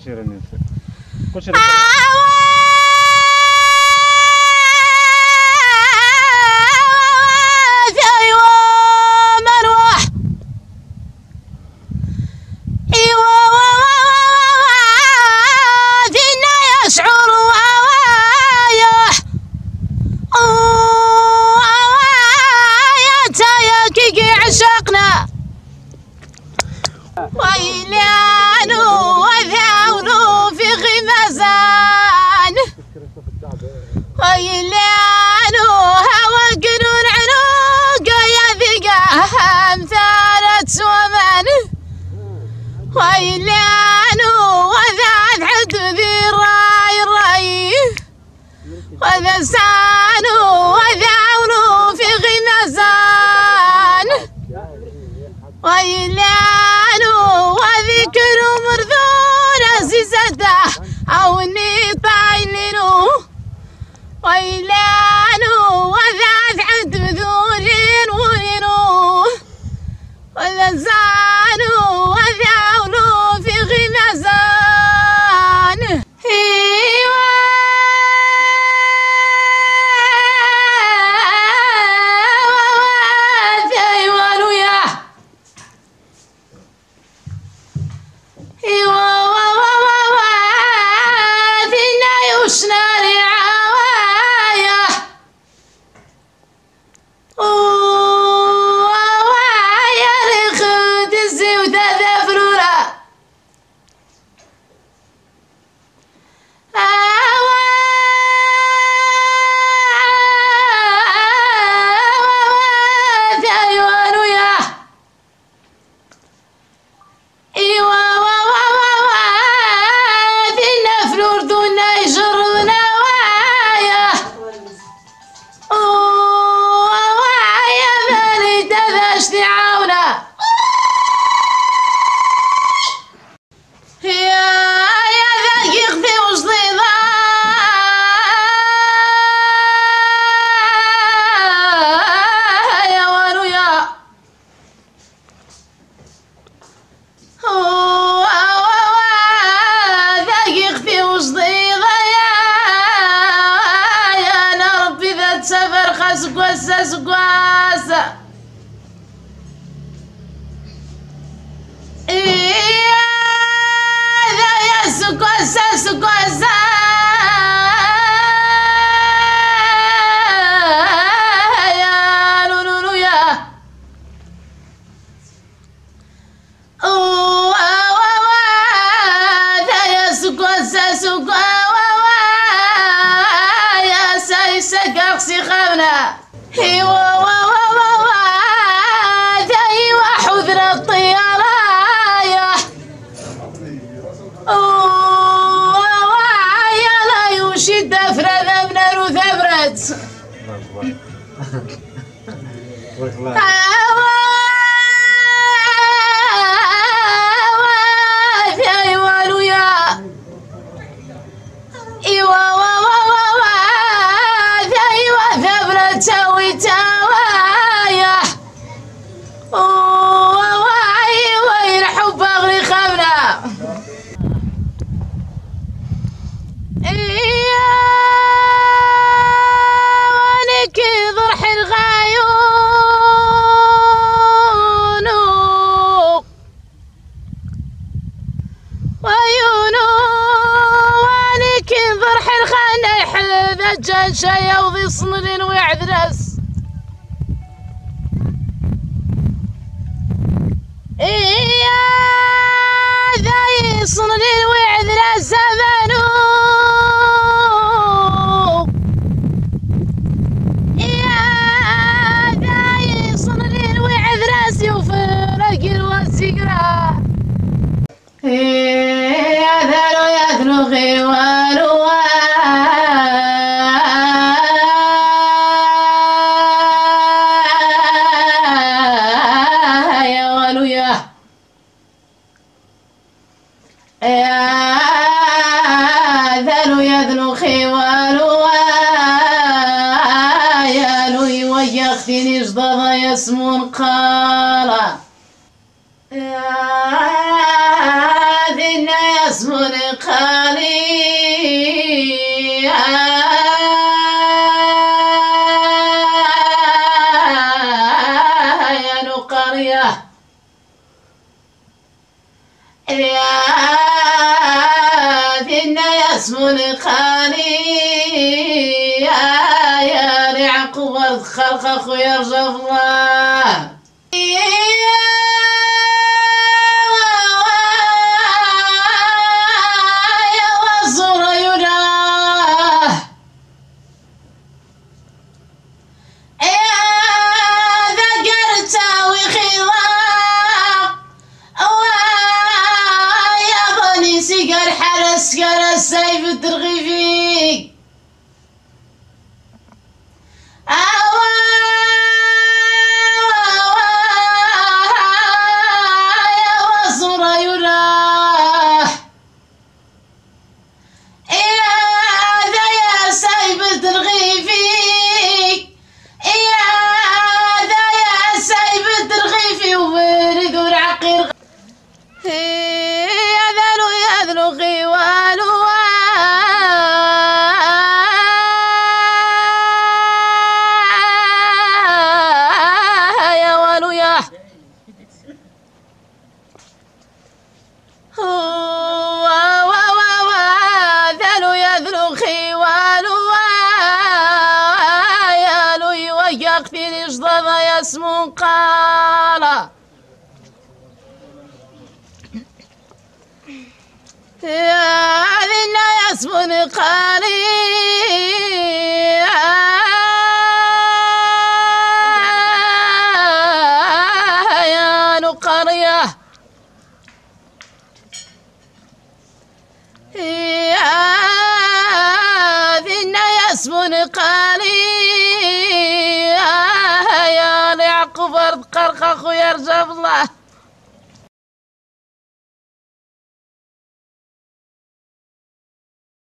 कुछ रहने से। कुछ Bye. Águas as Ah! ذا جاشايا وذي صنلين ويعذرس إيا ذاي صنلين ويعذرس زمانو إيا ذي صنلين ويعذرس يوفرق ذا لو يثرغي ذل يا خوال ويالوي ويختن اجضض يسمون قال. ذن يا قالي يا نقرية. يا ذنا يسمون خالي يا يا لعقوبة خلق أخويا رجف الله ويقتل اجضب يسمو قالا يا ذنا يسمون قالي يا نقرية. يا ذنا يسمون قالي اخويا رجب الله.